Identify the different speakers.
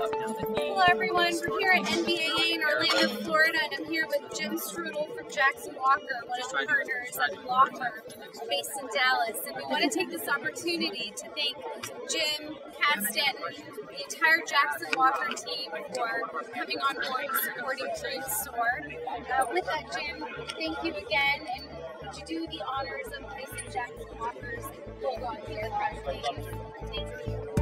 Speaker 1: Hello, everyone. We're here at NBAA in Orlando, Florida, and I'm here with Jim Strudel from Jackson Walker, one of our partners at Walker, based in Dallas. And we want to take this opportunity to thank Jim, Pat Stanton, the entire Jackson Walker team for coming on board and supporting Dreams Soar. Uh, with that, Jim, thank you again. And would you do the honors of placing Jackson Walker's logo on here, please? Thank you.